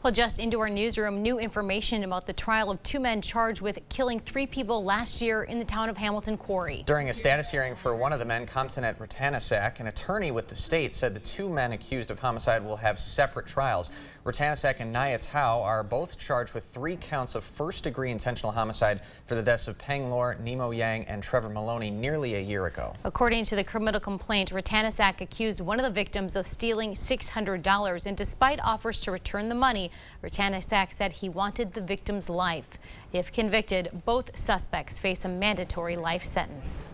Well, just into our newsroom, new information about the trial of two men charged with killing three people last year in the town of Hamilton Quarry. During a status hearing for one of the men, Khamthaneth Ratanasack, an attorney with the state said the two men accused of homicide will have separate trials. Ratanasack and Nhia Thao are both charged with three counts of first-degree intentional homicide for the deaths of Peng Lor, Nemo Yang, and Trevor Maloney nearly a year ago. According to the criminal complaint, Ratanasack accused one of the victims of stealing $600, and despite offers to return the money, Ratanasack said he wanted the victim's life. If convicted, both suspects face a mandatory life sentence.